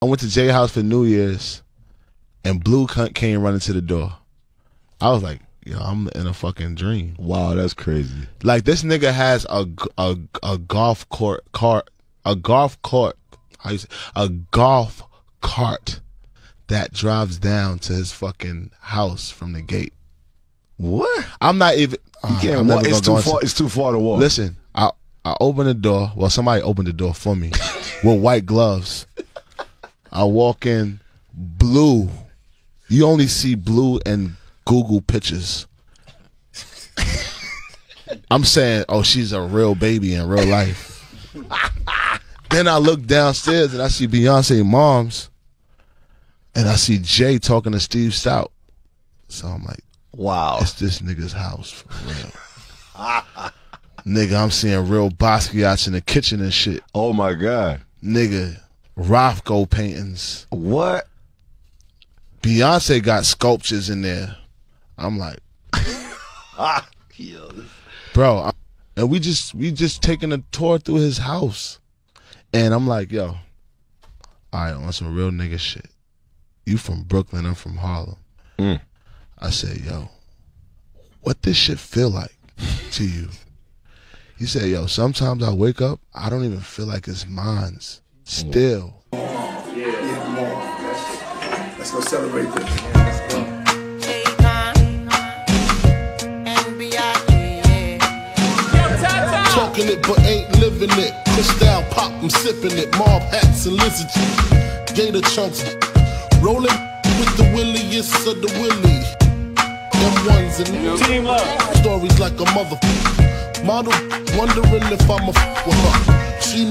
I went to Jay house for New Year's, and Blue cunt came running to the door. I was like, yo, I'm in a fucking dream. Wow, that's crazy. Like this nigga has a a golf court cart a golf cart how you say, a golf cart that drives down to his fucking house from the gate. What? I'm not even. You uh, can't I'm walk. It's too into- far. It's too far to walk. Listen, I I opened the door. Well, somebody opened the door for me with white gloves. I walk in, blue. You only see blue in Google pictures. I'm saying, oh, she's a real baby in real life. then I look downstairs and I see Beyonce moms, and I see Jay talking to Steve Stoute. So I'm like, Wow. it's this nigga's house for real. Nigga, I'm seeing real Basquiat's in the kitchen and shit. Oh my god. Nigga, Rothko paintings. What? Beyonce got sculptures in there. I'm like, bro, I- and we just we just taking a tour through his house, and I'm like, yo, all right, on some real nigga shit. You from Brooklyn? I'm from Harlem. Mm. I said, yo, what this shit feel like to you? He said, yo, sometimes I wake up, I don't even feel like it's mine's. Still. Let's go celebrate this. Talking it but ain't living it. Cristal pop, I'm sipping it. Mob hats and lizard Gator chunks. Rolling with the williest of the willy. Them ones and Team love. Stories like a mother. Model wondering if I'm a f with her. She